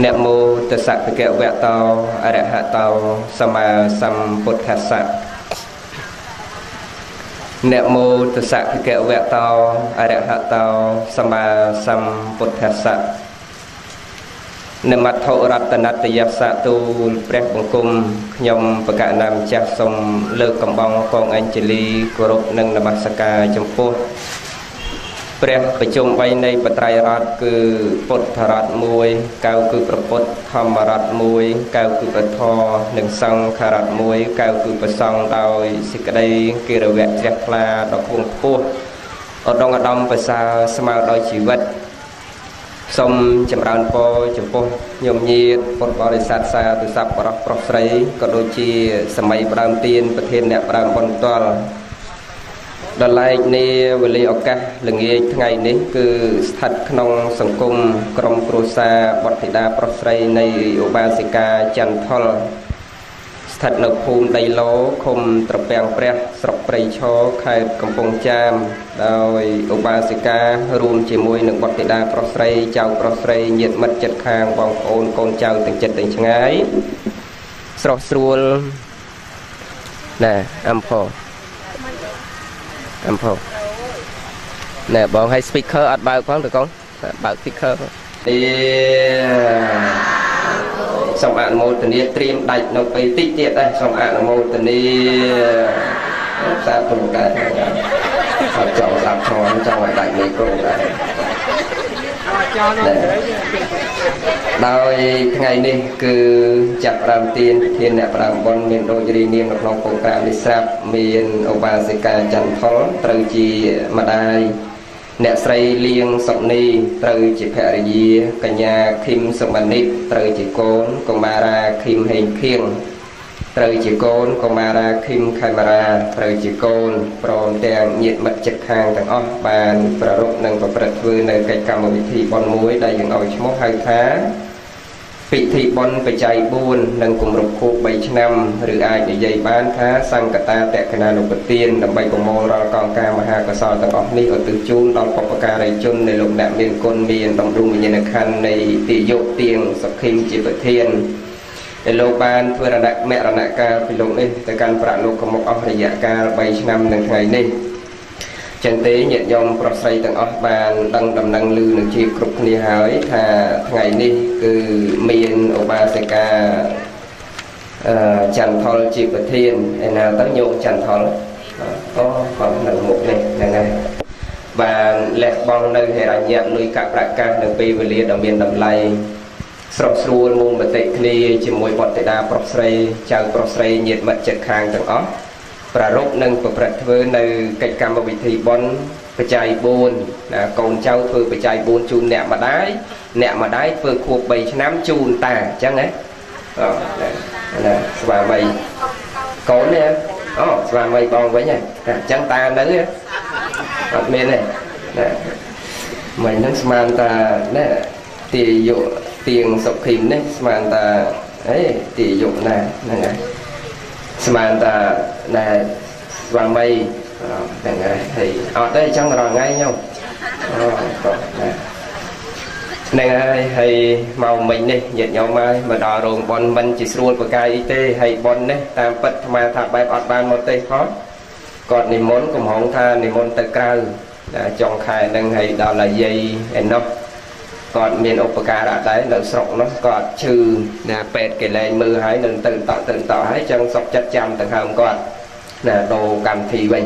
នមោតស្សៈភគវៈតោអរហតោសម្មាសម្ពុទ្ធស្សៈនមោតស្សៈភគវៈតោអរហតោសម្មាសម្ពុទ្ធស្សៈនមត្ថុរតនតយសៈទូលព្រះបង្គំខ្ញុំបកណាម្ចាស់សូមលើកកំបងកងអញ្ជលីគោរពនិងនមស្ការចំពោះ ព្រះប្រជុំ3នៃបត្រៃរដ្ឋគឺពុទ្ធរដ្ឋ1កៅគឺប្រពុតធម្មរដ្ឋ1កៅគឺប្រធរនិងសង្ឃរដ្ឋ1កៅគឺប្រសង់ដោយសេចក្តីគិរវៈជ្រះថ្លាដ៏ខ្ពង់ខ្ពស់ឧត្តមឧត្តមប្រសើរស្មើដោយជីវិតសូមចម្រើនពរចំពោះញោមញាតពុទ្ធបរិស័ទសាទិស័ព្ទបរោះប្រុសស្រីក៏ដូចជាសម័យផ្ដើមទានប្រធានអ្នកផ្ដើមបន្ទាល់ ដល់ឡែកនាវេលាឱកាសល្ងាចថ្ងៃនេះ គឺស្ថិតក្នុងសង្គមក្រមគ្រួសារបុត្រធីតាប្រុសស្រីនៃឧបាសិកាចន្ទថុលស្ថិតនៅភូមិដីឡូឃុំត្រពាំងព្រះ ស្រុកព្រៃឈរខេត្តកំពង់ចាមដោយឧបាសិការួមជាមួយនឹងបុត្រធីតាប្រុសស្រីចៅប្រុសស្រីញាតិមិត្តចិត្តខាងបងប្អូនកូនចៅទាំងចិត្តទាំងឆ្ងាយស្រស់ស្រួលណែអំផ អំផណែបងឲ្យ speaker អត់បើកផងតើកូនបើក speaker អេសូមអនុមោទនាត្រៀមដាច់នៅពេលតិចទៀតដែរសូមអនុមោទនាសាធុកើតអត់ចង់ស្ដាប់ធម៌ចង់ឲ្យដាច់មីក្រូដែរ ដោយថ្ងៃនេះគឺចាប់ដើមទានធានអ្នកប្រាំបុណ្យមានដូចរីនាមនៅក្នុងប្រកាសនេះស្រាប់មានឧបាសិកាចន្ទផលត្រូវជាម្ដាយអ្នកស្រីលៀងសុកនីត្រូវជាភរិយាកញ្ញាឃឹមសុមនិតត្រូវជាកូនកុមារាឃឹមហេងខៀងត្រូវជាកូនកុមារាឃឹមខេមរាត្រូវជាកូនព្រមទាំងញាតិមិត្តជិតខាងទាំងអស់បាន ប្ររពនិងប្រព្រឹត្តធ្វើនៅកិច្ចកម្មវិធីបុណ្យមួយដែលយើងឲ្យឈ្មោះហៅថា ពិធីបុណ្យបច្ច័យ4និងគម្រប់ខួប3ឆ្នាំឬអាចនិយាយបានថាសង្កតាតក្កណានុពទានដើម្បីប្រមូលរាល់កង្ការមហាកុសលទាំងអស់នេះឧទ្ទិសជូនដល់បុព្វការីជននៃលោកអ្នកមានគុណមានដំរុងវិញ្ញាណក្ខន្ធនៃទាយកទៀងសុខិមជាប្រធានដែលលោកបានធ្វើរណមរណកាលពីលោកនេះទៅកាន់ប្រាក់លោកកមុកអស់រយៈកាល3ឆ្នាំនឹងថ្ងៃនេះ ចឹងទេញាតិញោមប្រុសស្រីទាំងអស់បានដឹងដំណឹងឮនឹងជាគ្រប់គ្នាហើយថាថ្ងៃនេះគឺមានឧបាសិកាអឺចន្ទថុលជាប្រធានឯណាទៅញោមចន្ទថុលអូគាត់នៅមុខនេះហ្នឹងហើយបានលះបង់នៅហេរញ្ញៈលុយកប្រកាសនៅពេលវេលាដ៏មានតម្លៃស្រុកស្រួលមូលមតិគ្នាជាមួយបុត្រធីតាប្រុសស្រីចៅប្រុសស្រីញាតិមិត្តចិត្តខាងទាំងអស់ ប្រារព្ធនិងប្រព្រឹត្តធ្វើនៅកិច្ចកម្មវិធីបុណ្យបច្ច័យ4ណាកូនចៅធ្វើបច្ច័យ4ជូនអ្នកម្ដាយអ្នកម្ដាយធ្វើខួប3ឆ្នាំជូនតាអញ្ចឹងណាអូណាស្វាមីកូននេះអូស្វាមីបងវិញហ៎អញ្ចឹងតានៅអត់មានទេណាមិនហ្នឹងស្មានតាណាទាយកទៀងសុខីមនេះស្មានតាអេទាយកណាហ្នឹងហើយ ស្មានតាណែស្វាមីហ្នឹងហើយហើយអត់ទេអញ្ចឹងរាល់ថ្ងៃខ្ញុំអូក៏ណាហ្នឹងហើយហើយមកមិញនេះញាតិញោមហើយមកដល់រោងប៉ុនមិនជាស្រួលប្រកាយអីទេហើយប៉ុននេះតាមពិតអាត្មាថាបែបអត់បានមកទេផងគាត់និមន្តកំហងថានិមន្តទៅក្រៅចុងខែហ្នឹងហើយដល់តែយាយឯណោះ គាត់មានឧបការៈដែរនៅស្រុកនោះគាត់ឈឺណាពេទ្យគេលែងមើលហើយនឹងទៅតក់ទៅតក់ហើយចឹងសុកចិត្តចាំទៅហើមគាត់ណាដូរកម្មវិធីវិញ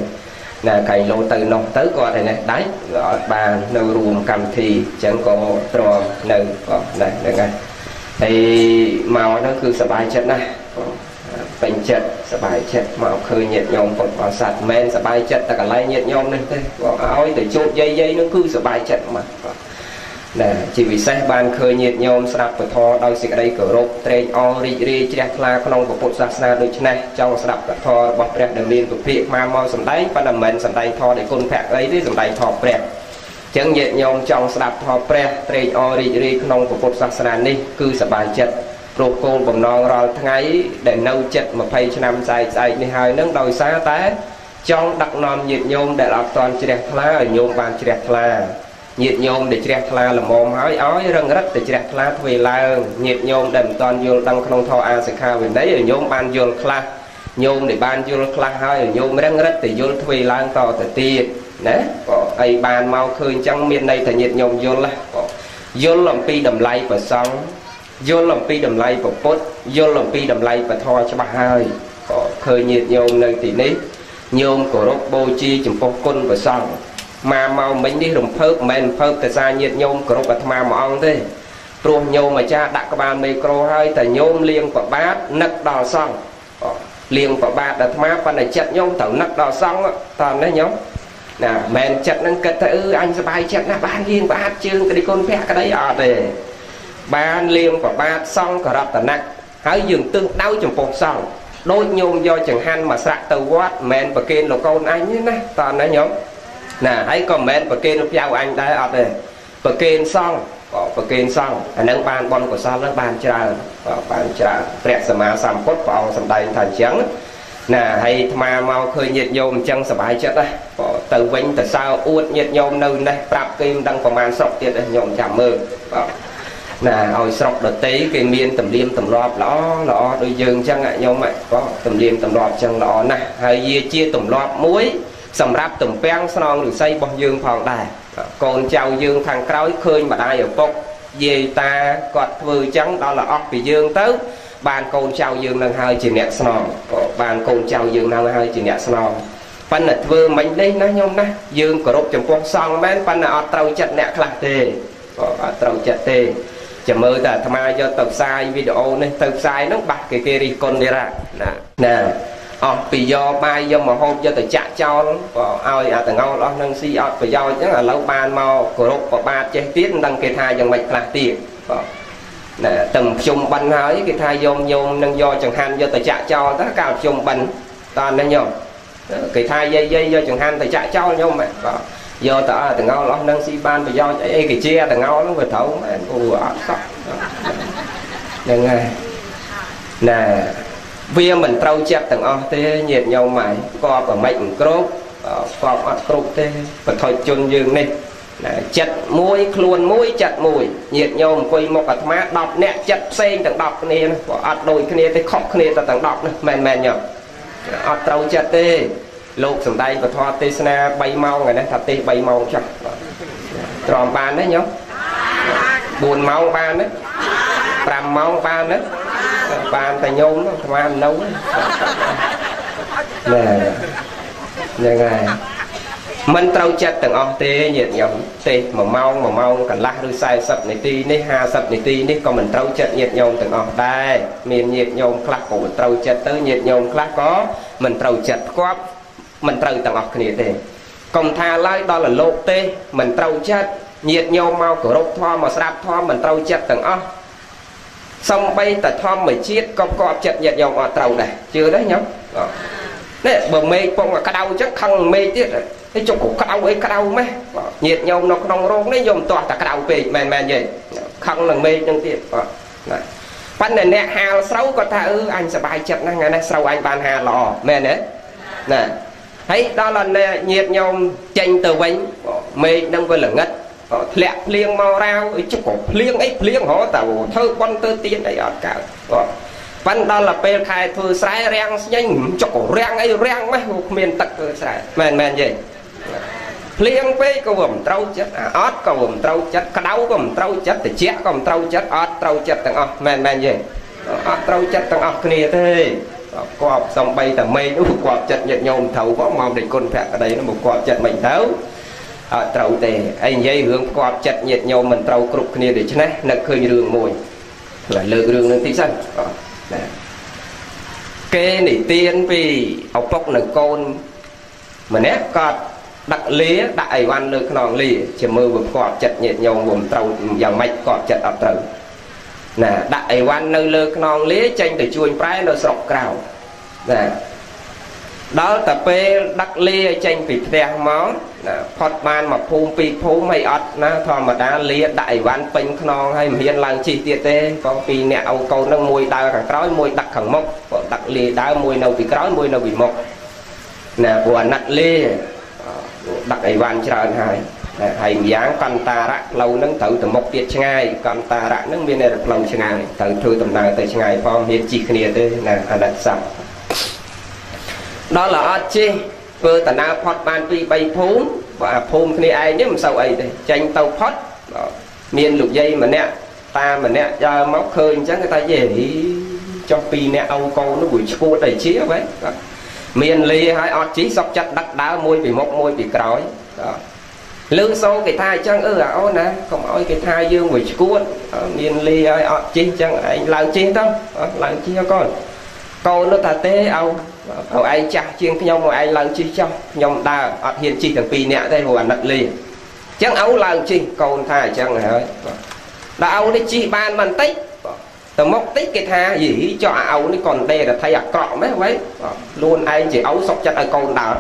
ណាកៃលោទៅនោះទៅគាត់ឯនេះដាច់អត់បាននៅរួមកម្មវិធីចឹងក៏ទ្រាំនៅគាត់ណាហ្នឹងហើយហើយមកនោះគឺសบายចិត្តណាស់ពេញចិត្តសบายចិត្តមកឃើញញាតិញោមពុទ្ធបរិស័ទមិនសบายចិត្តតែកន្លែងញាតិញោមនេះទេគាត់ឲ្យទៅជួបយាយយាយនោះគឺសบายចិត្តមកគាត់ ណាជាពិសេសបានឃើញញាតិញោមស្ដាប់ពធដោយសេចក្តីគោរពត្រេកអររីករាយជ្រះថ្លាក្នុងពុទ្ធសាសនាដូច្នេះចង់ស្ដាប់ពធរបស់ព្រះដែលមានពុភិមកមកសំដែងប៉ុន្តែមិនមែនសំដែងធម៌ដោយគុណភក្តិអីទេសំដែងធម៌ព្រះចឹងញាតិញោមចង់ស្ដាប់ធម៌ព្រះត្រេកអររីករាយក្នុងពុទ្ធសាសនានេះគឺសប្បាយចិត្តព្រោះគោលបំណងរាល់ថ្ងៃដែលនៅចិត្ត20ឆ្នាំស្អែកស្អែកនេះហើយនឹងដោយសារតែចង់ដឹកនាំញាតិញោមដែលអត់ទាន់ជ្រះថ្លាឲ្យញោមបានជ្រះថ្លា ញាតញោមដែលជ្រះថ្លាល្មមហើយឲ្យរឹងរិតទៅជ្រះថ្លាធ្វើឡើងញាតញោមដែលមិនតាន់យល់ដឹងក្នុងធម៌អាសិក្ខាវិន័យឲ្យញោមបានយល់ខ្លះញោមដែលបានយល់ខ្លះហើយញោមរឹងរិតទៅយល់ធ្វើឡើងតទៅទៀតណាក៏អីបានមកឃើញអញ្ចឹងមានន័យថាញាតញោមយល់ណាក៏យល់អំពីតម្លៃប្រសង់យល់អំពីតម្លៃពុទ្ធយល់អំពីតម្លៃពធច្បាស់ហើយក៏ឃើញញាតញោមនៅទីនេះញោមគោរពបូជាចំពោះគុណប្រសង់ មកមកមិញនេះរំភើបមិនមែនរំភើបតែសារញាតញោមគោរពអាត្មាមួយអង្គទេព្រោះញោមអាចារ្យដាក់ក្បាលមេក្រូហើយតែញោមលៀងប្របាទនឹកដល់សង្ឃលៀងប្របាទអាត្មាប៉ុន្តែចិត្តញោមត្រូវនឹកដល់សង្ឃតើនេះញោមណាមិនចិត្តហ្នឹងគិតថាអឺអញសប្បាយចិត្តណាស់បានលៀងប្របាទជើងក្តីគុណភៈក្តីអត់ទេបានលៀងប្របាទសង្ឃករតនៈហើយយើងទឹងដៅចំពោះសង្ឃដូចញោមយកចង្ហាន់មកស្រាក់ទៅវត្តមិនមែនប្រគេនលោកកូនអញទេណាតើណាញោម ណាហើយក៏មិនមែនប្រគេនផ្យៅអញដែរអត់ទេប្រគេនសង្ឃក៏ប្រគេនសង្ឃអានឹងបានបនកុសលនឹងបានច្រើនបានច្រើនព្រះសម្មាសម្ពុទ្ធព្រះអង្គសម្ដែងថាអញ្ចឹងណាហើយអាត្មាមកឃើញញាតិញោមអញ្ចឹងសប្បាយចិត្តណាក៏ទៅវិញទៅសើអួតញាតិញោមនៅនេះប្រាប់គេមិនដឹងប្រមាណស្រុកទៀតញោមចាំមើលបាទណាឲ្យស្រុកដតីគេមានទំនៀមទម្លាប់ល្អល្អដូចយើងអញ្ចឹងញោមក៏ទំនៀមទម្លាប់អញ្ចឹងល្អណាស់ហើយវាជាទម្លាប់មួយ សម្រាប់ទំពាំងស្នងឫស្សីរបស់យើងផងដែរកូនចៅយើងខាងក្រោយឃើញម្ដាយឪពុកយាយតាគាត់ធ្វើអញ្ចឹងដល់ល្អស់ពីយើងទៅ បានកូនចៅយើងនឹងហើយជាអ្នកស្នងក៏បានកូនចៅយើងនឹងហើយជាអ្នកស្នងប៉ុន្តែធ្វើមិននេះណាញោមណាយើងគោរពចំពោះសង្ឃមែនប៉ុន្តែអត់ត្រូវចិត្តអ្នកខ្លះទេក៏អត់ត្រូវចិត្តទេចាំមើលតែអាត្មាយកទៅផ្សាយវីដេអូនេះទៅផ្សាយនោះបាក់គេគេរិះគន់នេះណាណា អស់ពីយកបាយយកមកហូបយកទៅចាក់ចោលក៏ឲ្យអាតងោលអស់នឹងស៊ីអត់ប្រយោជន៍អញ្ចឹងឥឡូវបានមកគោរពប្របាទចេះទៀតមិនដឹងគេថាយ៉ាងម៉េចខ្លះទៀតបាទណាទាំងខ្ញុំបិណ្ឌហើយគេថាយោមញោមនឹងយកចង្ហាន់យកទៅចាក់ចោលតើកាលខ្ញុំបិណ្ឌតើនេះញោមគេថាយាយយាយយកចង្ហាន់ទៅចាក់ចោលញោមបាទយកទៅឲ្យតងោលអស់នឹងស៊ីបានប្រយោជន៍អីអីគេជាតងោលហ្នឹងវាត្រូវមែនអូអត់សោះហ្នឹងហើយណែ វាមិនត្រូវចិត្តទាំងអស់ទេញាតិញោមម៉ែកប់អាម៉េចមិនគ្រប់កប់អត់គ្រប់ទេបថុជនយើងនេះចិត្តមួយខ្លួនមួយចិត្តមួយញាតិញោមអង្គុយមុខអាត្មា10នាក់ចិត្តផ្សេងទាំង10គ្នាព្រោះអត់ដូចគ្នាទេខុសគ្នាទៅទាំង10នេះមែនមែនញោមអត់ត្រូវចិត្តទេលោកសំដែងពធទេសនា3ម៉ោងឯនេះថាទេស3ម៉ោងចុះទ្រាំបានទេញោម4ម៉ោងបានទេ5ម៉ោងបានទេ បានតែញោមស្មាននៅណែហ្នឹងហើយមិនត្រូវចិត្តទាំងអស់ទេញាតិញោមទេ1ម៉ោង1ម៉ោងកន្លះឬ40នាទីនេះ50នាទីនេះក៏មិនត្រូវចិត្តញាតិញោមទាំងអស់ដែរមានញាតិញោមខ្លះក៏មិនត្រូវចិត្តទៅញាតិញោមខ្លះក៏មិនត្រូវចិត្តផ្គាប់មិនត្រូវទាំងអស់គ្នាទេកុំថាឡើយដល់លោកទេមិនត្រូវចិត្តញាតិញោមមកគោរពធម៌មកស្ដាប់ធម៌មិនត្រូវចិត្តទាំងអស់ សំបីតធម្មជាតិក៏កប់ចិត្តញាតិញោមអត់ត្រូវដែរជឿទេញោមនេះបើមេឃពងក្តៅអញ្ចឹងខឹងមេឃទៀតហើយចុកក្តៅអីក្តៅម៉េះញាតិញោមនៅក្នុងរោងនេះញោមទាស់តែក្តៅពេកមែនមែនទេខឹងនឹងមេឃនឹងទៀតបាទណាប៉ុន្តែអ្នកហាលស្រូវគាត់ថាអឺអញសប្បាយចិត្តណាស់ថ្ងៃនេះស្រូវអញបានហាលល្អមែនទេណាហើយដល់ញាតិញោមចេញទៅវិញមេឃនឹងវាល្ងិត ធ្លាក់ភ្លៀងមករាវអីជុកក៏ភ្លៀងអីភ្លៀងហ៎តើធ្វើបន់ទៅទៀនអីអត់កើតបាទប៉ិនដល់ទៅពេលខែធ្វើស្រែរាំងស្ញេញចុកក៏រាំងអីរាំងម៉េះគ្មានទឹកធ្វើស្រែមែនមែនទេភ្លៀងពេកក៏វាមិនត្រូវចិត្តអត់ក៏វាមិនត្រូវចិត្តក្តៅក៏មិនត្រូវចិត្តត្រជាក់ក៏មិនត្រូវចិត្តអត់ត្រូវចិត្តទាំងអស់មែនមែនទេអត់ត្រូវចិត្តទាំងអស់គ្នាទេគាត់សំបីតែមេឃនោះគាត់ចិត្តញាតញោមត្រូវក៏មកដេញគុណភក្តីនោះមកគាត់ចិត្តមិនទៅ អត់ត្រូវទេហើយនិយាយរឿងផ្គាប់ចិត្តញាតញោមមិនត្រូវគ្រប់គ្នាដូច្នេះនឹកឃើញរឿងមួយលើករឿងនឹងតិចសិនណាគេនិទានពីឪពុកនៅកូនម្នាក់គាត់ដឹកលាដាក់អីវ៉ាន់លើខ្នងលាជាមើលវាផ្គាប់ចិត្តញាតញោមវាមិនត្រូវយ៉ាងម៉េចផ្គាប់ចិត្តអត់ត្រូវណាដាក់អីវ៉ាន់នៅលើខ្នងលាចេញទៅជួញប្រែនៅស្រុកក្រៅណា ដល់តែពេលដឹកលាចេញពីផ្ទះមកណាផុតបានមកភូមិពីរភូមិហើយអត់ណាធម្មតាលាដាក់អីវ៉ាន់ពេញខ្នងហើយមិនហ៊ានឡើងជិះទៀតទេបងពីរអ្នកឪកូននឹងមួយដើរខាងក្រោយមួយដឹកខាងមុខក៏ដឹកលាដើរមួយនៅពីក្រោយមួយនៅពីមុខណាព្រោះអាណិតលាដឹកអីវ៉ាន់ច្រើនហើយហើយម្យ៉ាងកន្តារៈផ្លូវហ្នឹងត្រូវទៅមុខទៀតឆ្ងាយកន្តារៈហ្នឹងមានតែផ្លូវឆ្ងាយត្រូវធ្វើដំណើរទៅឆ្ងាយផងមានជីគ្នាទេណាអាណិតស័ព្ទ ដល់ល្អអត់ជិះធ្វើដំណើរផុតបាន2 3ភូមិបើអាភូមិគ្នាឯងនេះមិនសូវអីទេចេញទៅផុតមានលោកយាយម្នាក់តាម្នាក់យកមកឃើញអញ្ចឹងគេថាយេចុះពីរអ្នកអោកូននោះវាឈួតតែជាបែមានលាហើយអត់ជីសក់ចិត្តដឹកដើរមួយពីមុខមួយពីក្រោយលឺសូគេថាអញ្ចឹងអឺអាអូនណាកុំអោយគេថាយើងវាឈួតមានលាហើយអត់ជីអញ្ចឹងឯងឡើងជីទៅឡើងជីកូនកូននោះថាទេអោ អូឯងចាស់ជាងខ្ញុំមកឯងឡើងជិះចុះខ្ញុំដើរអត់ហ៊ានជិះទាំងពីរនាក់ទេព្រោះអាណិតលេអញ្ចឹងអូឡើងជិះកូនថាអញ្ចឹងហើយដល់អូនេះជិះបានបន្តិចទៅមុខតិចគេថាយីចុះអាអូនេះកូនដេរថៃអាក្រក់មែន vậy ខ្លួនឯងជាអូសុកចិត្តឲ្យកូនដើរ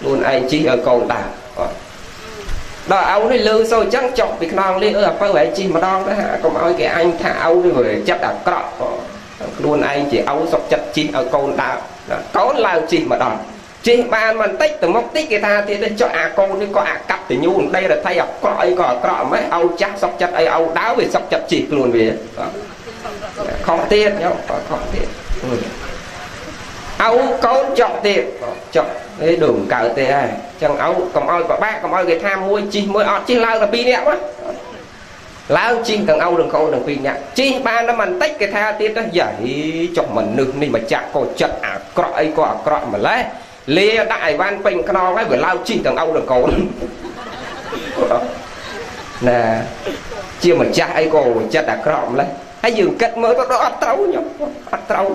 ខ្លួនឯងជិះឲ្យកូនដើរដល់អូនេះលឺសូអញ្ចឹងចុះពីខ្នងលេអឺអាពៅឯងជិះម្ដងទៅកុំឲ្យគេអញថាអូនេះវាចិត្តអាក្រក់ ខ្លួនឯងជាអូសុកចិត្តជិះឲ្យកូនដើរកូនឡើងជិះម្ដងជិះបានបន្តិចទៅមុខតិចគេថាទៀតចុះអាកូននេះក៏អាកាប់តញូនដីរដ្ឋីអាក្រក់អីក៏អាក្រក់មិនឲ្យចាស់សុកចិត្តអីឲ្យដើរវាសុកចិត្តជិះខ្លួនវាខុសទៀតញោមខុសទៀតអោកូនចុកទៀតចុកអេដូចកើតទេហើយចឹងអោកុំឲ្យប្របាក់កុំឲ្យគេថាមួយជីមួយអត់ជីឡើងតែពីរនាក់មក ឡើងជីងទាំងអោទាំងកូនទាំងពីរនាក់ជីបានតែបន្តិចគេថាទៀតទៅយ៉ាចុះមនុស្សនេះមកចាក់ក៏ចិត្តអាក្រក់អីក៏អាក្រក់ម្លេះលាដាក់អីវ៉ាន់ពេញខ្នងហើយវាឡើងជីងទាំងអោទាំងកូនណាជាម្ចាស់អីក៏ចិត្តអាក្រក់ម្លេះហើយយើងគិតមើលទៅដល់អត់ត្រូវខ្ញុំអត់ត្រូវ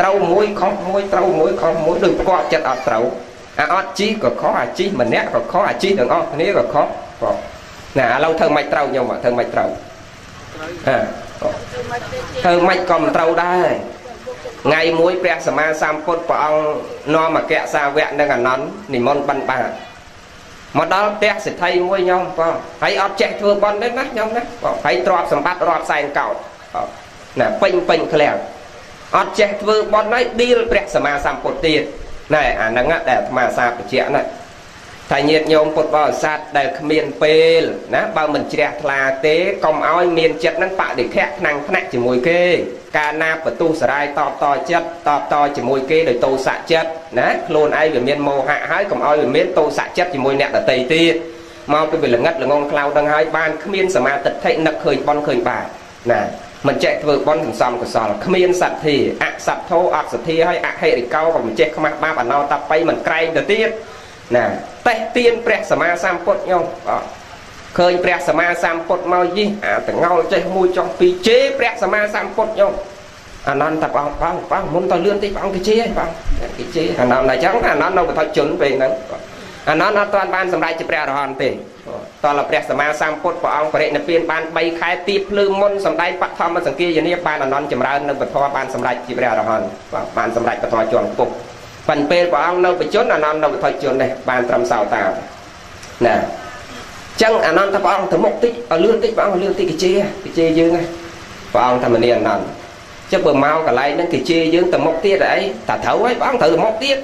ត្រូវមួយខុសមួយត្រូវមួយខុសមួយដូចគាត់ចិត្តអត់ត្រូវអាអត់ជីក៏ខុសអាជីម្នាក់ក៏ខុសអាជីទាំងអស់គ្នាក៏ខុសបាទ ណាឥឡូវធ្វើម៉េចត្រូវខ្ញុំធ្វើម៉េចត្រូវអាធ្វើម៉េចក៏មិនត្រូវដែរថ្ងៃមួយព្រះសម្មាសម្ពុទ្ធព្រះអង្គនាំអគ្គសាវកនិងអនន្តនិមន្តបិណ្ឌបាតមកដល់ផ្ទះសិទ្ធិមួយខ្ញុំបងហើយអត់ចេះធ្វើបន់ទេណាខ្ញុំណាបងហើយទ្រព្យសម្បត្តិរាប់សែនកោតណាពេញពេញឃ្លាំងអត់ចេះធ្វើបន់ហើយឌីលព្រះសម្មាសម្ពុទ្ធទៀតណែអាហ្នឹងដែលអាត្មាសាបជាណា ថាញាតញោមពុទ្ធបរិស័ទដែលគ្មានពេលណាបើមិនជ្រះថ្លាទេកុំឲ្យមានចិត្តនឹងបដិខៈថ្នាំងថ្នាក់ជាមួយគេ កាលណាបទុសរាយតបតចិត្តតបតជាមួយគេដោយទោសៈចិត្តណាខ្លួនឯងវាមានមោហៈហើយកុំឲ្យវាមានទោសៈចិត្តជាមួយអ្នកដតីទៀតមកពីវាល្ងិតល្ងងខ្លៅដឹងហើយបានគ្មានសមាទិដ្ឋិនឹកឃើញបនឃើញបាបណាមិនចេះធ្វើបន់សន្សំកុសលគ្មានសទ្ធាអសទ្ធោអត់សទ្ធាហើយអហិរិកោក៏មិនចេះខ្មាស់បាបអណោតបៃមិនក្រែងទៅទៀត ណាតេះទៀនព្រះសម្មាសម្ពុទ្ធញោមឃើញព្រះសម្មាសម្ពុទ្ធមកយីអាតងោលចេះមួយចុងពីរជេព្រះសម្មាសម្ពុទ្ធញោមអានន្តបងបងបងមុនទៅលឿនតិចបងគេជេបងគេជេអានន្តអញ្ចឹងអានន្តនៅបឋមជនពេលហ្នឹងអានន្តអត់ទាន់បានសម្រេចជាព្រះអរហន្តទេតលព្រះសម្មាសម្ពុទ្ធព្រះអង្គបរិនិព្វានបាន3ខែទីភ្លឺមុនសម្ដែងបឋមសង្គាយនាបានអានន្តចម្រើននៅពធបានសម្រេចជាព្រះអរហន្តបានសម្រេចពធជាន់ខ្ពស់ ប៉ុន្តែពេលព្រះអង្គនៅបជនអានន្តនៅវត្ថុជននេះបានត្រឹមសោតាណាចឹងអានន្តថាព្រះអង្គទៅមុខតិចឲ្យលឿនតិចព្រះអង្គលឿនតិចគេជេគេជេយើងហ្នឹងព្រះអង្គថាមនីអានន្តចឹងបើមកកន្លែងហ្នឹងគេជេយើងទៅមុខទៀតអីតែត្រូវហើយព្រះអង្គត្រូវទៅមុខទៀត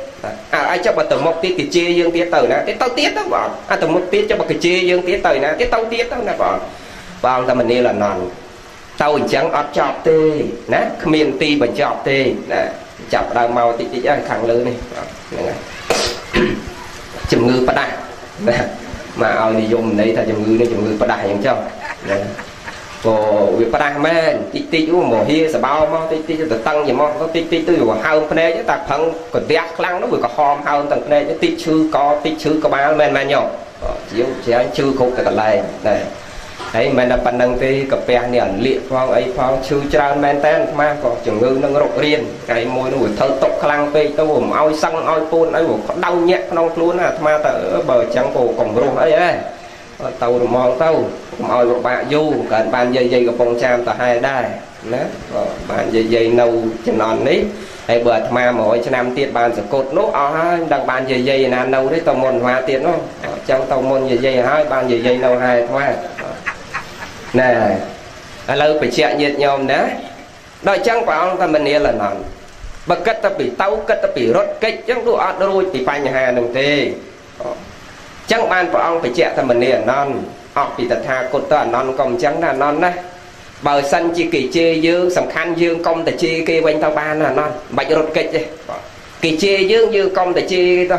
អើឲ្យចុះបើទៅមុខទៀតគេជេយើងទៀតទៅណាគេទៅទៀតទៅបងអាទៅមុខទៀតចុះបើគេជេយើងទៀតទៅណាគេទៅទៀតទៅណាបងព្រះអង្គថាមនីអានន្តទៅអញ្ចឹងអត់ចប់ទេណាគ្មានទីបញ្ចប់ទេណា ចាប់ដើមមកតិចតិចហើយខាងលើនេះហ្នឹងហើយជំងឺផ្ដាស់ណាមកឲ្យនិយមន័យថាជំងឺនេះជំងឺផ្ដាស់អញ្ចឹងចុះណាក៏វាផ្ដាស់មែនតិចតិចអូមកហៀសបោមកតិចតិចទៅតឹងជាមកតិចតិចទៅវាហើមភ្នែកតែផឹងកន្ទះខ្លាំងនោះវាក៏ហមហើមទាំងភ្នែកតិចឈឺកតិចឈឺក្បាលមែនមែនញោមជាងជាងឈឺគ្រប់តែកន្លែងដែរ ហើយមិនតែប៉ុណ្្នឹងទេកាពះនេះអាលៀកផងអីផងឈឺច្រើនមែនតើអាត្មាក៏ជំងឺនឹងរុករៀនថ្ងៃមួយនោះវាធ្វើຕົកខ្លាំងពេកទៅមិនឲ្យសឹងឲ្យពូនអីវាក្តៅញាក់ក្នុងខ្លួនអាត្មាទៅបើអញ្ចឹងក៏កំរោះអីហ៎ទៅរមងទៅកុំឲ្យពិបាកយូរកើតបានយាយយាយកំពុងចាមទៅហែដែរណាក៏បានយាយយាយនៅចំណន់នេះហើយបើអាត្មា100ឆ្នាំទៀតបានសកុតនោះអស់ហើយមិនដឹងបានយាយយាយណានៅទេទៅមុនអាត្មាទៀតនោះអញ្ចឹងទៅមុនយាយយាយហើយបានយាយយាយនៅហែអាត្មា ណែឥឡូវបញ្ជាក់ញាតញោមណាដល់អញ្ចឹងព្រះអង្គថាមនាលណន់បើគិតទៅពីទៅគិតទៅពីរត់កិច្ចអញ្ចឹងដូចអត់រួចពីបញ្ហានឹងទេចឹងបានព្រះអង្គបញ្ជាក់ថាមនីអនន្តអស់ពីតថាគតទៅអនន្តក៏អញ្ចឹងណាអនន្តណាបើសិនជាគេជេរយើងសំខាន់យើងកុំតែជេរគេវិញទៅបានណាអនន្តមិនបាច់រត់កិច្ចទេគេជេរយើងយើងកុំតែជេរគេទៅ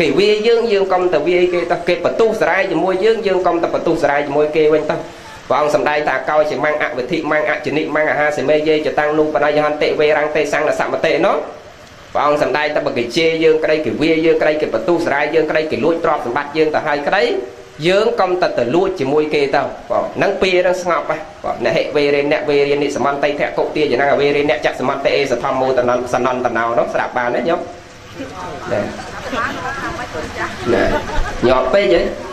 គេវាយយើងយើងកុំតែវាយគេទៅគេបន្ទុះសរាយជាមួយយើងយើងកុំតែបន្ទុះសរាយជាមួយគេវិញទៅ ព្រះអង្គសម្ដែងថាកោជាម៉ាំងអវិធិម៉ាំងអចនិម៉ាំងអាហាសេមេយេចតាំងនូបណយហន្តិវេរាំងទេសង្ឃសមតិនោះព្រះអង្គសម្ដែងតែបើគេជេរយើងក្តីគេវាយើងក្តីគេបន្ទុះសរាយយើងក្តីគេលួចទ្រព្យសម្បត្តិយើងទៅហើយក្តីយើងកុំតែទៅលួចជាមួយគេទៅបងហ្នឹងពីនឹងស្ងប់បងអ្នកហិវេរេអ្នកវេរេនិសមន្តៃធកុទាយនឹងវេរេអ្នកចក្សមន្តេសធម្មោតនន្តសនន្តណោនោះស្រាប់បានទេញោមណែណែញាប់ពេកហ៎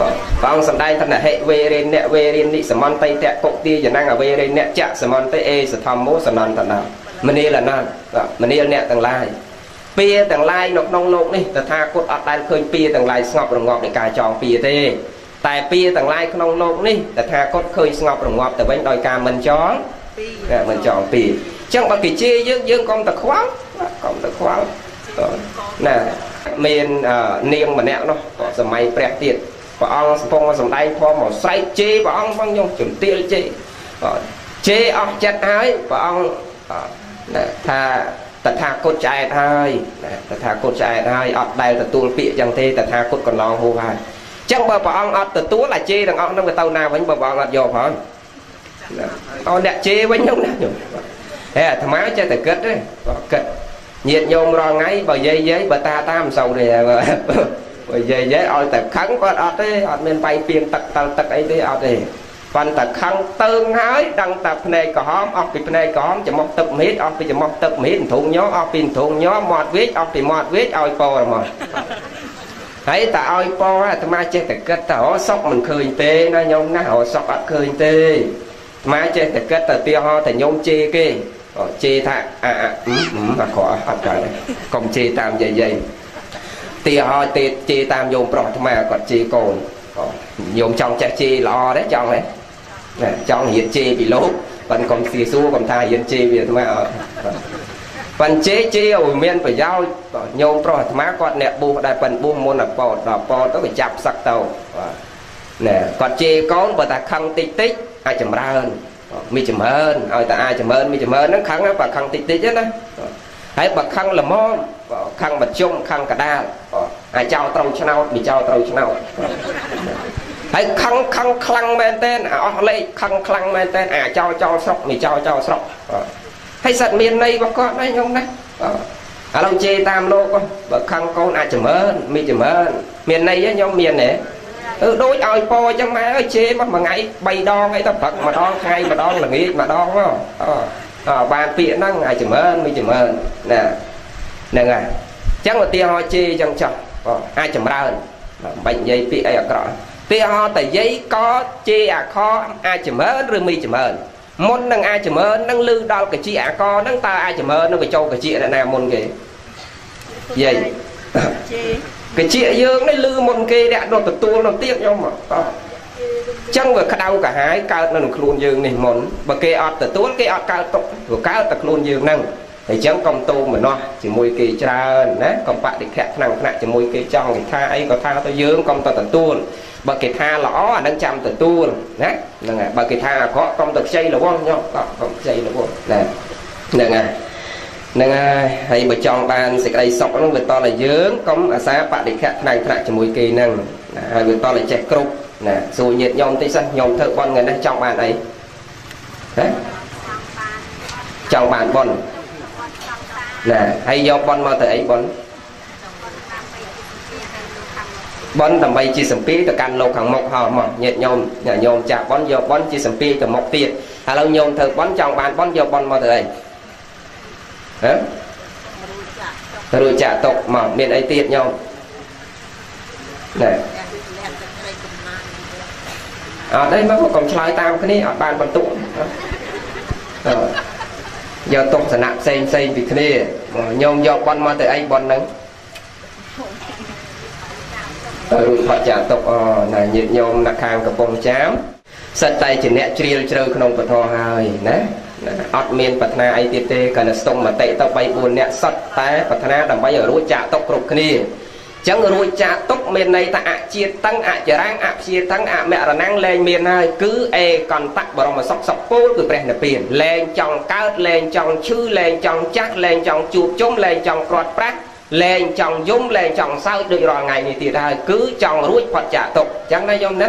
បាទព្រះអង្គសម្ដែងថាហិវេរេអ្នកវេរិនិសមន្តិតៈពុទាយនាំងអវេរេអ្នកចៈសមន្តិអេសធម្មោសនន្តណាមនាលណាបាទមនាលអ្នកទាំងឡាយពាទាំងឡាយនៅក្នុងលោកនេះតថាគតអត់ដែលឃើញពាទាំងឡាយស្ងប់រងាប់នៃការចងពាទេតែពាទាំងឡាយក្នុងលោកនេះតថាគតឃើញស្ងប់រងាប់ទៅវិញដោយការមិនចងពាមិនចងពាអញ្ចឹងបើគេជាយើងយើងកុំតែខ្វល់កុំតែខ្វល់ណាមាននាងម្នាក់នោះក៏សម័យព្រះទៀត ព្រះអង្គសំពងសំដែងធម៌មកស្រែកជេរព្រះអង្គផងខ្ញុំជំទាលជេរជេរអស់ចិត្តហើយព្រះអង្គថាតថាគតឆ្អែតហើយតថាគតឆ្អែតហើយអត់ដែលទទួលពាក្យចឹងទេតថាគតកន្លងហួសហើយចឹងបើព្រះអង្គអត់ទទួលអាជេទាំងអស់ហ្នឹងទៅទៅណាវិញបើព្រះអង្គអត់យកផងអោអ្នកជេវិញហ្នឹងណាខ្ញុំហេអាត្មាចេះតែគិតទេគិតញាតញោមរងថ្ងៃបើយាយយាយបើតាតាមិនសូវទេ បើយាយយាយឲ្យតែខឹងគាត់អត់ទេអត់មានបាយពីងទឹកតល់ទឹកអីទេអត់ទេប៉ុន្តែខឹងតើងហើយដឹងតែភ្នែកក្រហមអស់ពីភ្នែកក្រហមច្រមុះទឹកមេតអស់ពីច្រមុះទឹកមេតធុងញោអស់ពីធុងញោមាត់វេចអស់ពីមាត់វេចឲ្យពរមកហើយតែឲ្យពរអាត្មាចេះតែគិតតែអូសុកមិនឃើញទេណាញោមណាអូសុកអត់ឃើញទេអាត្មាចេះតែគិតតែទីហោតែញោមជេរគេជេរថាអាអាអក្រក់អត់កើតកុំជេរតាមយាយយាយ ទីហោទេជេរតាមញោមប្រុសអាត្មាគាត់ជេរកូនញោមចង់ចេះជេរល្អទេចង់ទេណាចង់រៀនជេរពីលោកប៉ិនកុំស៊ីសួរកុំថារៀនជេរវាអាត្មាអត់ប៉ិនជេរជេរឲ្យមានប្រយោជន៍ញោមប្រុសអាត្មាគាត់អ្នកបួសដែរប៉ិនបួសមុនដល់ពតដល់ពតទៅក៏ចាប់សឹកទៅណែគាត់ជេរកូនបើថាខឹងតិចតិចអាចចម្រើនមានចម្រើនឲ្យតែអាចចម្រើនមានចម្រើនហ្នឹងខឹងបើខឹងតិចតិចណាហើយបើខឹងល្មម ខឹងបច្ចុំខឹងកដាលអាចោត្រូវឆ្នោតមីចោត្រូវឆ្នោតហើយខឹងខឹងខ្លាំងមែនតើអស់លេខខឹងខ្លាំងមែនតើអាចោចោស្រុកមីចោចោស្រុកហើយសិតមានន័យរបស់គាត់ណាខ្ញុំណាឥឡូវជេរតាមលោកបើខឹងកូនអាចចម្រើនមីចម្រើនមានន័យខ្ញុំមានទេអឺដូចឲ្យពោអញ្ចឹងម៉ែអើយជេរមកមួយថ្ងៃ3ដងអីទៅព្រឹកម្ដងថ្ងៃម្ដងល្ងាចម្ដងមកអឺបានពាក្យហ្នឹងអាចចម្រើនមីចម្រើនណា ហ្នឹងហើយអញ្ចឹងឧទាហរណ៍ជេរអញ្ចឹងចោះអាចចម្រើនមិនបាច់និយាយពាក្យអីអាក្រក់ពាក្យហោតយាយកជេរអាខអាចចម្រើនឬមីចម្រើនមុននឹងអាចចម្រើននឹងលឺដល់កជាអាកហ្នឹងតើអាចចម្រើននឹងបញ្ចូលកជាអ្នកណាមុនគេយាយកជាយើងនេះលឺមុនគេអ្នកនោះទទួលនោះទៀតខ្ញុំអញ្ចឹងវាក្តៅកាហាយកើតនៅក្នុងខ្លួនយើងនេះមុនបើគេអត់ទទួលគេអត់កើតទុកព្រោះកើតតែខ្លួនយើងហ្នឹង អញ្ចឹងកុំតូមម្នោះជាមួយគេច្រើនណាកុំបតិខៈថ្នាំងថ្នាក់ជាមួយគេចង់គេថាអីក៏ថាទៅយើងកុំទៅទទួលបើគេថាល្អអានឹងចាំទទួលណាហ្នឹងហើយបើគេថាអាក្រក់កុំទៅខ្ចីរវល់ញោមកុំខ្ចីរវល់ណាហ្នឹងហើយហ្នឹងហើយហើយបើចង់បានសេចក្តីសុខហ្នឹងវាតតែយើងកុំអាសាបតិខៈថ្នាំងថ្នាក់ជាមួយគេហ្នឹងហើយវាតតែចេះគ្រប់ណាសួរញាតញោមតិចសិនញោមធ្វើបន់ថ្ងៃនេះចង់បានអីណាចង់បានបន់ ណាហើយយកបន់មកទៅអីបន់បន់ដើម្បីជាសម្ពាយទៅកាន់លោកខាងមុខហោមកញាតញោមញោមចាក់បន់យកបន់ជាសម្ពាយទៅមុខទៀតឥឡូវញោមធ្វើបន់ចង់បានបន់យកបន់មកទៅអីហ៎រួចចាក់ຕົកមកមានអីទៀតញោមណែអត់ទេមកកុំឆ្លើយតាមគ្នាអត់បានបន្ទុក យកទុកសណៈផ្សេងផ្សេងពីគ្នាញោមយកបន់មកទៅអីបន់ហ្នឹងរួចផចាទុកអណាញាតញោមអ្នកខាងកំពង់ចាមសិតតែជាអ្នកជ្រាលជ្រៅក្នុងពធហើយណាអត់មានប្រាថ្នាអីទៀតទេគ្រាន់តែស្ទង់មតិទៅ3 4នាក់សុទ្ធតែប្រាថ្នាដើម្បីឲ្យរួចចាក់ទុកគ្រប់គ្នាអ ចឹងរួចចាក់ទុកមានន័យថាអជាតិតឹងអចរាំងអព្យាតឹងអមរណੰលែងមានហើយគឺអេកន្តៈបរមសុខសពូលគឺព្រះនិព្វានលែងចង់កើតលែងចង់ឈឺលែងចង់ចាស់លែងចង់ជួបជុំលែងចង់ព្រាត់ប្រាស់លែងចង់យំលែងចង់សើចដូចរាល់ថ្ងៃនេះទៀតហើយគឺចង់រួចផុតចាក់ទុកចឹងណាយំណា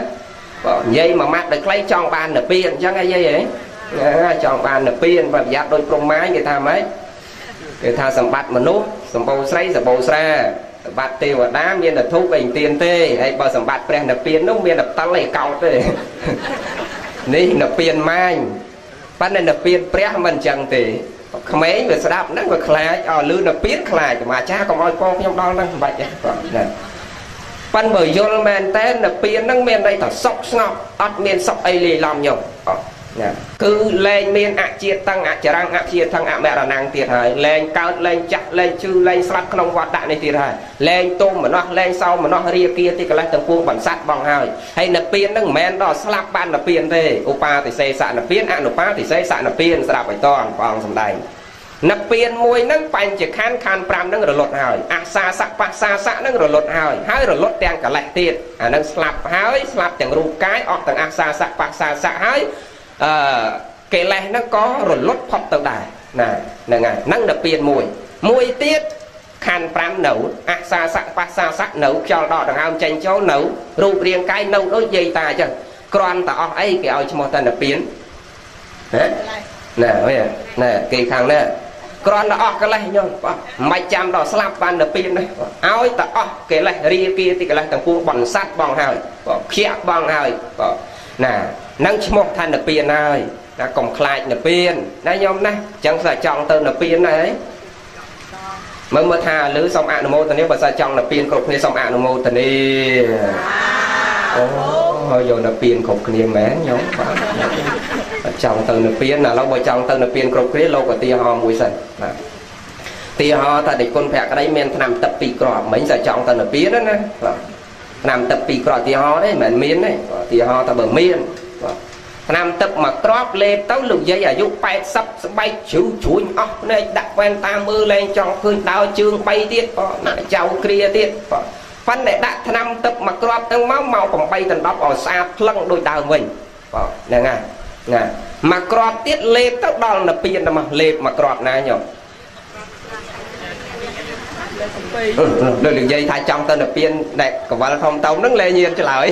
បាទនិយាយមួយម៉ាត់ដល់ខ្លីចង់បាននិព្វានអញ្ចឹងអីយាយហ៎ចង់បាននិព្វានប្រយ័ត្នដូចព្រំម៉ាយគេថាម៉េចគេថាសម្បត្តិមនុស្សសម្បូរស្រីសម្បូរស្រា សម្បត្តិទេវតាមានតែធូបឯងទៀនទេហើយបើសម្បត្តិព្រះនិព្វាននោះមានតែតលឯកោតទេនេះនិព្វានម៉ាញប៉ុន្តែនិព្វានព្រះមិនអញ្ចឹងទេក្មេងវាស្ដាប់ហ្នឹងវាខ្លាចអលឺនិព្វានខ្លាចអាចារ្យកុំឲ្យពងខ្ញុំដល់ហ្នឹងមិនបាច់ទេគាត់ណាប៉ិនបើយល់មែនតើនិព្វានហ្នឹងមានន័យថាសុខស្ងប់អត់មានសុខអីលាយឡំញោមអត់ ណាគឺលែងមានអជាតិតੰអចរੰអព្យាថੰអមរណੰទៀតហើយលែងកើតលែងចាក់លែងជឺលែងស្លាប់ក្នុងវត្តដាក់នេះទៀតហើយលែងទុំមនោះលែងសោមនោះរាគាទីកលេសទាំងពួងបន្សាត់បងហើយហើយនិព្វាននឹងមិនមែនដល់ស្លាប់បាននិព្វានទេឧបាតិសេសនិព្វានអនុបាតិសេសនិព្វានស្ដាប់ឲ្យតព្រះអង្គសម្ដែងនិព្វានមួយហ្នឹងបញ្ចខណ្ឌខណ្ឌ5ហ្នឹងរលត់ហើយអសាសៈបសាសៈហ្នឹងរលត់ហើយហើយរលត់ទាំងកលេសទៀតអាហ្នឹងស្លាប់ហើយស្លាប់ទាំងរូបកាយអស់ទាំងអសាសៈបសាសៈហើយ អឺកិលេសហ្នឹងក៏រលត់ផុតទៅដែរណាហ្នឹងហើយហ្នឹងដល់ពៀនមួយមួយទៀតខណ្ឌ5នៅអសាសៈបសាសៈនៅខ្យល់ដកដង្ហើមចេញចូលនៅរូបរាងកាយនៅដូចយាយតាអញ្ចឹងគ្រាន់តែអស់អីគេឲ្យឈ្មោះតណ្ណពៀនណាណាវិញណាគេខាងនេះគ្រាន់តែអស់កិលេសញោមបងមិនចាំដល់ស្លាប់បានទៅពៀននេះឲ្យតែអស់កិលេសរាគាទីកិលេសទាំងពួងបនសัตว์បងហើយបងខ្ជាក់បងហើយបងណា នឹងឈ្មោះថានិព្វានហើយណាកុំខ្លាចនិព្វានណាញោមណាអញ្ចឹងស្អាចង់ទៅនិព្វានណាហើយមើលមើលថាលើសូមអនុមោទនាបើសិនចង់និព្វានគ្រប់គ្នាសូមអនុមោទនាអូហើយយកនិព្វានគ្រប់គ្នាមែនញោមបាទចង់ទៅនិព្វានឥឡូវបើចង់ទៅនិព្វានគ្រប់គ្នាលោកឧទាហរណ៍មួយសិនបាទទីហោថាដេចគុណភក្តីមានឆ្នាំទឹកពីរគ្រាប់មិញស្អាចង់ទៅនិព្វានណាបាទឆ្នាំទឹកពីរគ្រាប់ទីហោទេមិនមែនមានទេទីហោថាបើមាន ឆ្នាំទឹកមកក្របលេបទៅលោកយាយអាយុ80ស្បែកជ្រូជ្រួញអស់ភ្នែកដាក់វ៉ែនតាមើលលែងចង់ឃើញដើរជើង3ទៀតក៏ណាចៅគ្រាទៀតក៏ប៉ុន្តែដាក់ឆ្នាំទឹកមកក្របទាំងមកមក8ដណ្ដប់ឲ្យស្អាតផ្លឹងដូចដើមវិញបាទហ្នឹងហើយណាមកក្របទៀតលេបទៅដល់នៅពៀនទៅមកលេបមកក្របណាញោម លើនិយាយថាចង់ទៅនិព្វានដែលកវលធំតោហ្នឹងលែងញៀនឆ្លើយ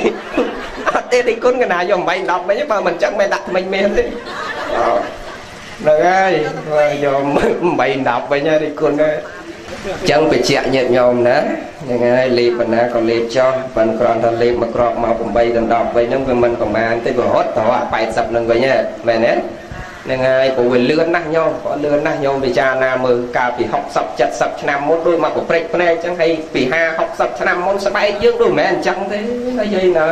អត់ទេទីគុណកណាយក8 10វិញបើមិនចឹងមិនដាក់ថ្មិញមានទេហ្នឹងហើយយក8 10វិញហើយទីគុណហើយចឹងបច្ចៈញាតញោមណាហ្នឹងហើយលេបបណ្ណាក៏លេបចោះប៉ិនគ្រាន់តែលេបមកក្របមក8ដល់10វិញហ្នឹងវាមិនប្រមាណទេវារត់ទៅអា80ហ្នឹងវិញហ្នឹងមែនទេ ហ្នឹងហើយព្រោះវាលឿនណាស់ញោមគាត់លឿនណាស់ញោមពិចារណាមើលកាលពី60 70ឆ្នាំមុនដូចមកប្រព្រឹត្តភ្នែកអញ្ចឹងហើយពី50 60ឆ្នាំមុនស្បែកយើងដូចមិនមែនអញ្ចឹងទេហើយយាយណា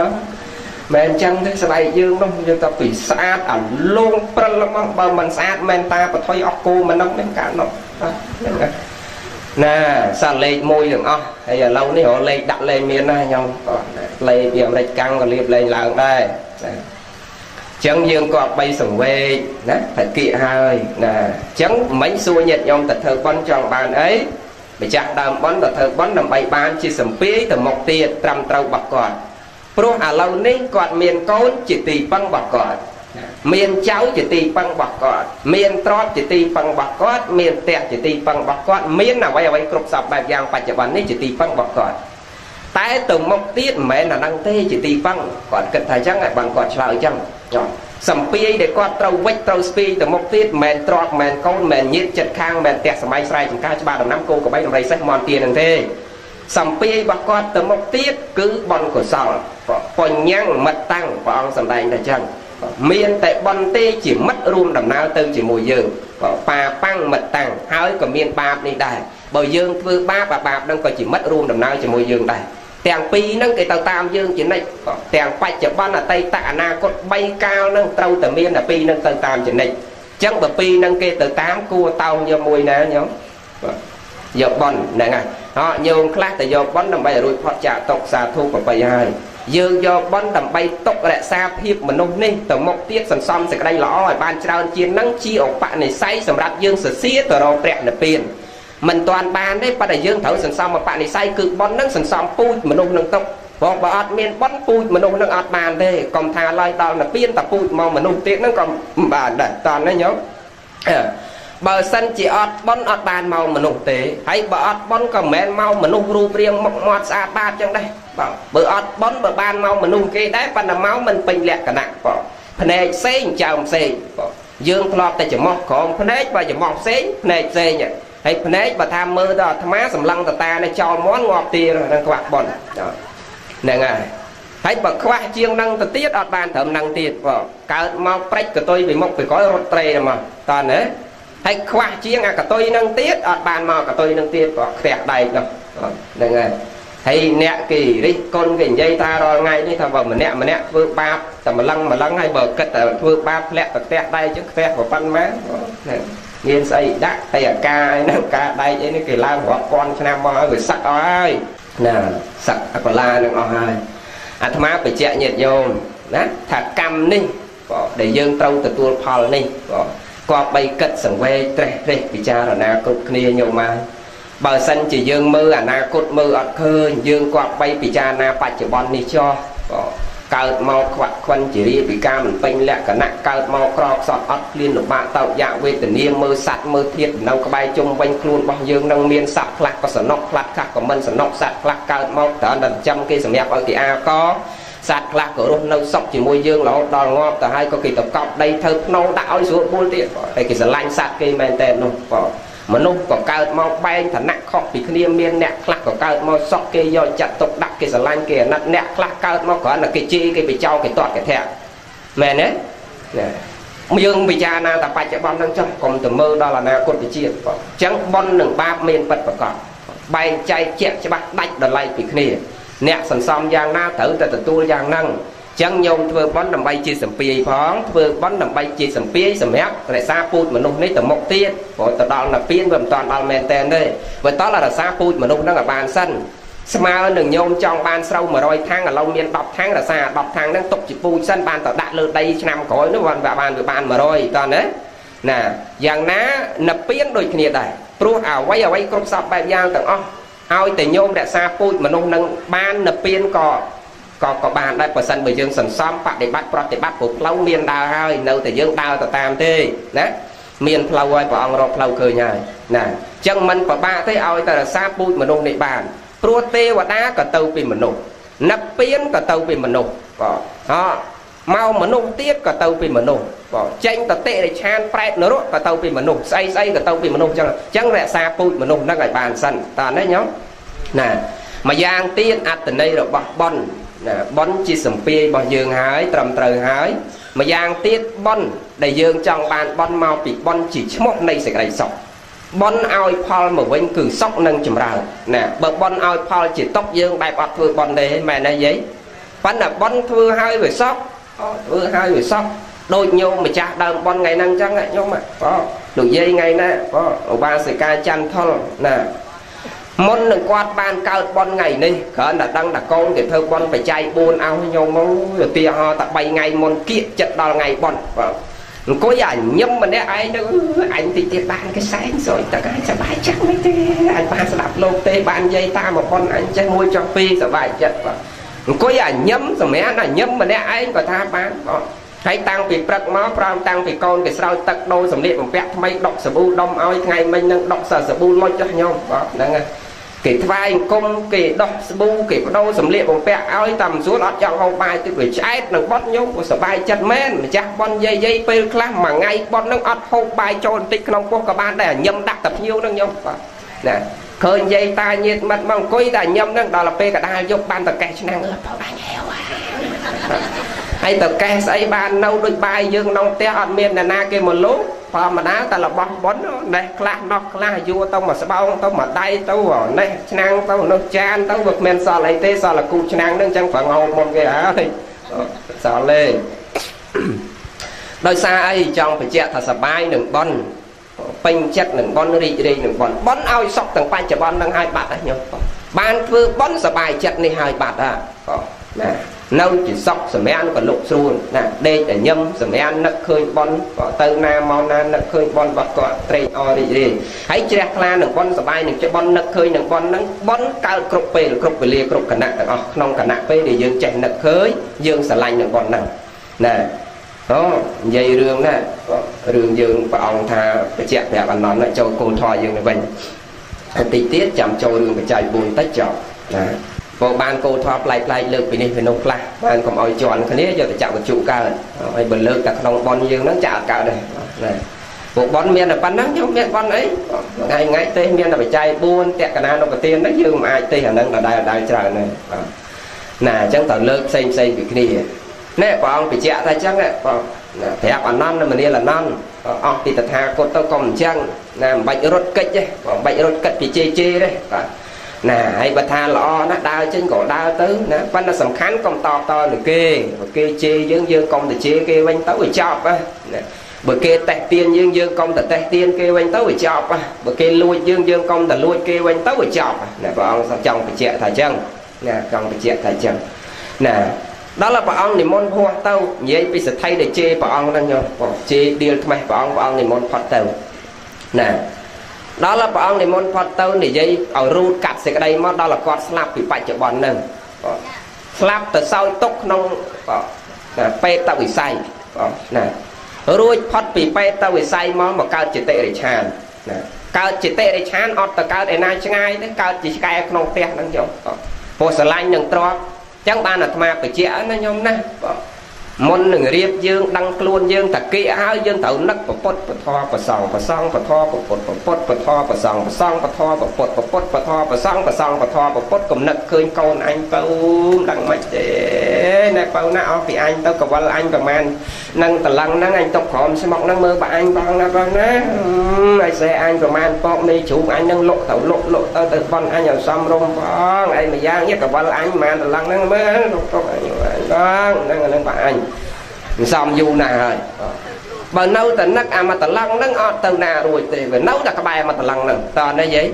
មែនអញ្ចឹងទេស្បែកយើងនោះយើងទៅពីស្អាតអាលងព្រិលមកបើមិនស្អាតមែនតាបថុយអស់គោមិននឹងនឹងកាលនោះហ្នឹងណាសាលេខមួយទាំងអស់ហើយឥឡូវនេះរលេខដាក់លេខមានណាញោមលេខពីអាមេរិកកាំងក៏លៀបលេខឡើងដែរណា ចឹងយើងក៏បីសង្វេកណាបកិហើយណាចឹងមិញសួរញាតិញោមទៅធ្វើបន់ចង់បានអីម្ចាស់ដើមបន់ទៅធ្វើបន់ដើម្បីបានជាសម្ពាយទៅមុខទៀតត្រឹមត្រូវរបស់គាត់ព្រោះឥឡូវនេះគាត់មានកូនជាទីពឹងរបស់គាត់មានចៅជាទីពឹងរបស់គាត់មានទ្រព្យជាទីពឹងរបស់គាត់មានផ្ទះជាទីពឹងរបស់គាត់មានអ្វីអ្វីគ្រប់សពបែបយ៉ាងបច្ចុប្បន្ននេះជាទីពឹងរបស់គាត់តែទៅមុខទៀតមិនមែនអានឹងទេជាទីពឹងគាត់គិតថាអញ្ចឹងឲ្យបានគាត់ឆ្លើយអញ្ចឹង សំពីយដែលគាត់ត្រូវវិចត្រូវស្ពីយទៅមុខទៀតមិនមែនទ្របមិនមែនកូនមិនមែនញាតចិត្តខាងមិនមែនផ្ទះសម័យស្រែចម្ការច្បារដំណាំគោកបីដំរីសេះមន់ទានឹងទេសំពីយរបស់គាត់ទៅមុខទៀតគឺបនកុសលបញ្ញាំងមិត្តតាំងព្រះអង្គសម្ដែងតែអញ្ចឹងមានតែបនទេជាមិត្តរួមដំណើរទៅជាមួយយើងប៉ាប៉ាំងមិត្តតាំងហើយក៏មានបាបនេះដែរបើយើងធ្វើបាបអាបាបនឹងក៏ជាមិត្តរួមដំណើរជាមួយយើងដែរ ទាំងពីរហ្នឹងគេទៅតាមយើងជានិច្ចទាំងបច្ចុប្បន្នអតីតអនាគត3កាលហ្នឹងត្រូវតែមានតែពីរហ្នឹងទៅតាមជានិច្ចអញ្ចឹងបើពីរហ្នឹងគេទៅតាមគួរតោងយកមួយណាញោមយកបន់ហ្នឹងហើយហ៎ញោមខ្លះទៅយកបន់ដើម្បីរួចផុតចាកតុកសាធុប្របីហើយយើងយកបន់ដើម្បីទុករក្សាភាពមនុស្សនេះទៅមុខទៀតសន្សំសេចក្តីល្អឲ្យបានច្រើនជាងនឹងជាឧបនិស្ស័យសម្រាប់យើងសរសៀទៅរកព្រះនិព្វាន មិនទាន់បានទេប៉ុន្តែយើងត្រូវសន្សំមកបនិស័យគឺប៉ុនហ្នឹងសន្សំពូជមនុស្សនឹងទុកព្រោះបើអត់មានប៉ុនពូជមនុស្សនឹងអត់បានទេកុំថាឡើយដល់ទៅពៀនតែពូជមកមនុស្សទៀតហ្នឹងក៏មិនបានដែរតើណាញោមបើសិនជាអត់ប៉ុនអត់បានមកមនុស្សទេហើយបើអត់ប៉ុនក៏មិនមែនមកមនុស្សរូបរាងមុខមាត់ស្អាតបាតចឹងដែរបាទបើអត់ប៉ុនបើបានមកមនុស្សគេដែរប៉ុន្តែមកមិនពេញលក្ខណៈបាទភ្នែកផ្សេងចើមផ្សេងបាទយើងធ្លាប់តែច្រមុះក្រមភ្នែកបើច្រមុះផ្សេងភ្នែកផ្សេងហើ យភ្នែកបើថាមើលទៅអាត្មាសម្លឹងតតានេះចោលមន់ងាប់ទីនឹងខ្វះប៉ុនហ្នឹងហើយហើយបើខ្វះជាងនឹងទៅទៀតអត់បានត្រឹមនឹងទៀតបើកើតមកព្រិចកតុយពីមុខពីក្រោយរត់ត្រេមកតើណាហើយខ្វះជាងអាកតុយនឹងទៀតអត់បានមកកតុយនឹងទៀតបើខ្វះដែកនោះហ្នឹងហើយហើយអ្នកគេរិះកុនគេនិយាយថារាល់ថ្ងៃនេះថាបើម្នាក់ម្នាក់ធ្វើបាបតែម្លឹងម្លឹងហើយបើគិតតែធ្វើបាបធ្លាក់ទៅផ្ទះដៃចឹងខ្វះប្រប៉ុណ្ណ មែនមានស្អីដាក់តែអាការអីហ្នឹងការដែកអីនេះគេឡើងរាប់ពាន់ឆ្នាំមកហើយវាសឹកអស់ហើយណាសឹកអកលានឹងអស់ហើយអាត្មាបញ្ជាក់ញាតិញោមណាថាកម្មនេះក៏ដែលយើងត្រូវទទួលផលនេះក៏គប្បីគិតសង្វេគត្រេះត្រេះពិចារណាគ្រប់គ្នាញោមមកបើសិនជាយើងមើលអនាគតមើលអត់ឃើញយើងគប្បីពិចារណាបច្ចុប្បន្ននេះចោះក៏ កើតមកខ្វាក់ខ្វិនជារាពិការមិនពេញលក្ខណៈកើតមកក្រខ្សត់អត់គ្លៀនលំបាកតោកយ៉ាវេទនាមើលសัตว์មើលធាតនៅក្បែរជុំវិញខ្លួនរបស់យើងនឹងមានសត្វខ្លះក៏សនុកខ្លះខ្លះក៏មិនសនុកសត្វខ្លះកើតមកតើដល់ចាំគេសម្រាប់ឲ្យគេអាកសត្វខ្លះក៏រស់នៅសុខជាមួយយើងរហូតដល់ងាប់ទៅហើយក៏គេទៅកប់ដីធ្វើភ្នោដាក់ឲ្យស្រួលពូលទៀតហើយគេស្រឡាញ់សត្វគេមែនតើនោះបង មនុស្សក៏កើតមកបែងឋានៈខុសពីគ្នាមានអ្នកខ្លះក៏កើតមកសក់គេយកចាត់ទុកដាក់គេស្រឡាញ់គេអាណិតអ្នកខ្លះកើតមកគ្រាន់តែគេជេរគេបិចោគេទាត់គេធាក់មែនទេណាយើងពិចារណាតែបច្ចុប្បន្នហ្នឹងចុះកុំទៅមើលដល់អនាគតជាតិបងអញ្ចឹងបុណ្យនិងបាបមានពិតប្រកបបែងចែកជាក់ច្បាស់ដាច់ដល់ឡៃពីគ្នាអ្នកសន្សំយ៉ាងណាត្រូវតែទទួលយ៉ាងហ្នឹង ចឹងញោមធ្វើបន់ដើម្បីជាសម្ពាយផងធ្វើបន់ដើម្បីជាសម្ពាយសម្រាប់រក្សាពូជមនុស្សនេះទៅមុខទៀតព្រោះទៅដល់ណាពៀនវាមិនតាន់ដល់មែនតែនទេបើតល់រក្សាពូជមនុស្សហ្នឹងឲ្យបានសិនស្មើនឹងញោមចង់បានស្រូវ100ថាំងឥឡូវមាន10ថាំងរក្សា10ថាំងហ្នឹងទុកជាពូជសិនបានទៅដាក់លើដីឆ្នាំក្រោយនោះបានវាបានវាបាន100តើណាណាយ៉ាងណាណាពៀនដូចគ្នាដែរព្រោះអ្វីអ្វីគ្រប់សពបែបយ៉ាងទាំងអស់ឲ្យតែញោមរក្សាពូជមនុស្សនឹងបានណាពៀនក៏ ក៏ក៏បានដែរបើសិនបើយើងសន្សំបដិបត្តិប្រតិបត្តិព្រោះផ្លូវមានដើរហើយនៅតែយើងដើរទៅតាមទេណាមានផ្លូវហើយព្រះអង្គរកផ្លូវឃើញហើយណាអញ្ចឹងមិនប្របាកទេឲ្យតែរសាពូជមនុស្សនេះបានព្រោះទេវតាក៏ទៅពីមនុស្សនិព្វានក៏ទៅពីមនុស្សបាទអមកមនុស្សទៀតក៏ទៅពីមនុស្សបាទចេញតតិរិឆានប្រែតនរកក៏ទៅពីមនុស្សស្អីស្អីក៏ទៅពីមនុស្សអញ្ចឹងអញ្ចឹងរក្សាពូជមនុស្សហ្នឹងឲ្យបានសិនតើណាញោមណាម្យ៉ាងទៀតអត្តន័យរបស់ប៉ុន ណាបន់ជាសម្ពាយរបស់យើងហើយត្រឹមត្រូវហើយម្យ៉ាងទៀតបន់ដែលយើងចង់បានបន់មកពីបន់ជាឈ្មោះនៃសេចក្តីសុខបន់ឲ្យផលមកវិញគឺសុខនិងចម្រើនណាបើបន់ឲ្យផលជាតុកយើងបែបអត់ធ្វើបន់ទេមែនទេយាយប៉ុន្តែបន់ធ្វើឲ្យវាសុខធ្វើឲ្យវាសុខដូចញោមម្ចាស់ដើមបន់ថ្ងៃហ្នឹងអញ្ចឹងញោមបងលោកយាយថ្ងៃណាបងឧបាសិកាច័ន្ទថុលណា មុននឹងគាត់បានកើតបន់ថ្ងៃនេះគ្រាន់តែដឹងតែកូនគេធ្វើបន់បច្ច័យ4ឲ្យញោមមកឧទាហរណ៍តែ3ថ្ងៃមុនគៀកចិត្តដល់ថ្ងៃបន់បាទអង្គុយអាញឹមម្នាក់ឯងទៅអញតិចទៀតបានគេសែងសួយតើអញសប្បាយចិត្តមិនទេអញបានស្ដាប់លោកទេបាននិយាយតាមបន់អញចេះមួយចុងពីរសប្បាយចិត្តបាទអង្គុយអាញឹមសម្រាប់អាញឹមម្នាក់ឯងក៏ថាបានបាទហើយតាំងពីព្រឹកមកប្រងតាំងពីកូនគេស្រោចទឹកដូរសម្លៀកបំពាក់ថ្មីដុកសាប៊ូដុំឲ្យថ្ងៃមិញនឹងដុកសាប៊ូលុចចុះញោមបាទហ្នឹងហើយ គេថ្វាយអង្គមគេដោះស្ប៊ូគេបដូរសម្លៀកបំពាក់ឲ្យតាមស្រួលអត់ចង់ហូបបាយទឹកវាឆ្អែតនឹងបត់ញោមសบายចិត្តមែនម្ចាស់បន់យាយយាយពេលខ្លះមួយថ្ងៃបត់នឹងអត់ហូបបាយចូលបន្តិចក្នុងពោះក៏បានដែរញឹមដាក់តែភ្ញៀវនឹងញោមបាទណាឃើញយាយតាញាតមិត្តមកអង្គុយតែញឹមនឹងដល់ទៅពេលកដាលយប់បានតកេះឆ្នាំងអឺបោបាញ់ហេវហើយតកេះស្អីបាននៅដូចបាយយើងក្នុងផ្ទះអត់មានអ្នកណាគេមកលូក ធម្មតាតែរបស់ប៉ុនណេះខ្លះណោះខ្លះយួរទៅមកស្បោងទៅមកដៃទៅណេះឆ្នាំងទៅនោះចានទៅវាគ្មានសល់អីទេសល់តែគូឆ្នាំងនឹងចឹងប្រងោមុនគេហើយសល់លេដោយសារអីចង់បញ្ជាក់ថាសបាយនឹងប៉ុនពេញចិត្តនឹងប៉ុនរីករាយនឹងប៉ុនប៉ុនឲ្យសុខទាំងបច្ចុប្បន្ននឹងឲ្យបាត់ហើយញោមបានធ្វើប៉ុនសបាយចិត្តនេះឲ្យបាត់ហ่าណា នៅជាសក់សម្រានក៏លុកស្រួលណាដេកតែញឹមសម្រាននឹកឃើញបនក៏ទៅណាមកណានឹកឃើញបនបាត់ក៏ត្រេកអររីករាយហើយជ្រះថ្លានឹងបនសបាយនឹងជាបននឹកឃើញនឹងបនហ្នឹងបនកើតគ្រប់ពេលគ្រប់វេលាគ្រប់គណៈទាំងអស់ក្នុងគណៈពេលដែលយើងចេះនឹកឃើញយើងស្រឡាញ់នឹងបនហ្នឹងណាអូនិយាយរឿងណារឿងយើងព្រះអង្គថាបច្ចៈប្រាប់អនន្តចូលគោលធម៌យើងទៅវិញបន្តិចទៀតចាំចូលរឿងបច្ច័យ4តិចចប់ណា បើបានគោលធម៌ប្លែកប្លែកលើកពីនេះពីនោះខ្លះបានកុំឲ្យជន់គ្នាយកទៅចាក់វត្ថុកើតហើយបើលើកតែក្នុងប៉ុនយើងហ្នឹងចាក់អត់កើតដែរណាពួកប៉ុនមានតែប៉ុណ្ណឹងយើងមានប៉ុនអីថ្ងៃថ្ងៃទេមានតែបច្ច័យ4តក្កណានុបទានហ្នឹងយើងមិនអាចទេអាហ្នឹងដដែលដដែលច្រើនទេណាអញ្ចឹងត្រូវលើកផ្សេងផ្សេងពីគ្នាណែព្រះអង្គបញ្ជាក់ថាអញ្ចឹងបងប្រាប់អនន្តមនាលអនន្តអស់ពីតថាគតទៅកុំអញ្ចឹងណាមិនបាច់រត់កិច្ចទេមិនបាច់រត់កិច្ចពីជេជេទេបាទ ណាហើយបើថាល្អណាដើរចេញក៏ដើរទៅណាប៉ុន្តែសំខាន់កុំតបតនឹងគេបើគេជេរយើងយើងកុំទៅជេរគេវិញទៅវាចប់ណាបើគេតេះទៀនយើងយើងកុំទៅតេះទៀនគេវិញទៅវាចប់បើគេលួចយើងយើងកុំទៅលួចគេវិញទៅវាចប់ណាព្រះអង្គចង់បញ្ជាក់ថាអញ្ចឹងណាចង់បញ្ជាក់ថាអញ្ចឹងណាដល់ព្រះអង្គនិមន្តហួសទៅនិយាយពីសទ្ធិដែលជេរព្រះអង្គហ្នឹងយោជេរដៀលថ្មេះព្រះអង្គព្រះអង្គនិមន្តផុតទៅណា ដល់ព្រះអង្គនិមន្តផុតទៅនិយាយឲ្យរូតកាត់សេចក្តីមកដល់គាត់ស្លាប់ពីបច្ចុប្បន្នហ្នឹងស្លាប់ទៅសោយទុកក្នុងពេតវិស័យណារួចផុតពីពេតវិស័យមកមកកើតចិត្តរិឆានណាកើតចិត្តរិឆានអត់ទៅកើតឯណាឆ្ងាយទេកើតជាឆ្កែក្នុងផ្ទះហ្នឹងចុះពោះស្រឡាញ់នឹងទ្របចឹងបានអាត្មាបញ្ជាក់ណាញោមណា មុននឹងរៀបយើងដឹងខ្លួនយើងតាគៀហើយយើងត្រូវនឹកប្រពុតពធប្រសងប្រសងពធប្រពុតប្រពុតពធប្រសងប្រសងពធប្រពុតប្រពុតពធប្រសងប្រសងពធប្រពុតកំណឹកឃើញកូនអញទៅដឹងមិនទេណែបើណាអស់ពីអញទៅកវលអញប្រមាណនឹងតឡឹងហ្នឹងអញຕົកក្រោមស្មុកហ្នឹងមើលបើអញបងណាបងណាហើយសេអញប្រមាណពកនេះជ្រូកអញនឹងលក់ទៅលក់លក់ទៅទៅបន់អញឲ្យសំរុំបងអីមួយយ៉ាងនេះកវលអញប្រមាណតឡឹងហ្នឹងមើលទុកអញបងហ្នឹងហ្នឹងបងអញ សំយូរណាស់ហើយបើនៅតែនឹកអាមកតឡឹងហ្នឹងអត់ទៅណារួចទេវានៅតែក្បែរមកតឡឹងហ្នឹងតើនេះយាយ